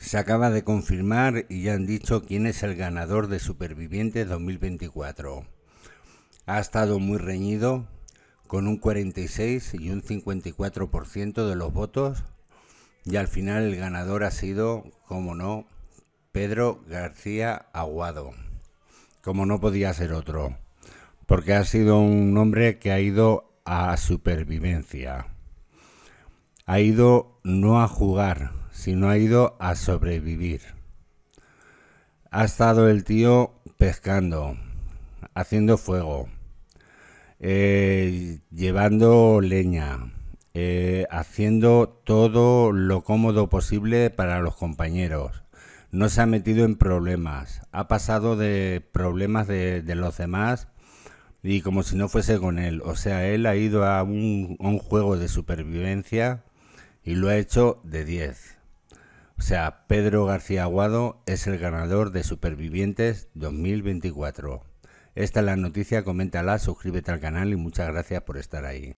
Se acaba de confirmar y ya han dicho quién es el ganador de Superviviente 2024. Ha estado muy reñido, con un 46 y un 54% de los votos, y al final el ganador ha sido, como no, Pedro García Aguado, como no podía ser otro, porque ha sido un hombre que ha ido a supervivencia, ha ido no a jugar, sino ha ido a sobrevivir. Ha estado el tío pescando, haciendo fuego, eh, llevando leña, eh, haciendo todo lo cómodo posible para los compañeros. No se ha metido en problemas, ha pasado de problemas de, los demás y como si no fuese con él. O sea, él ha ido a un, juego de supervivencia y lo ha hecho de 10. O sea, Pedro García Aguado es el ganador de Supervivientes 2024. Esta es la noticia, coméntala, suscríbete al canal y muchas gracias por estar ahí.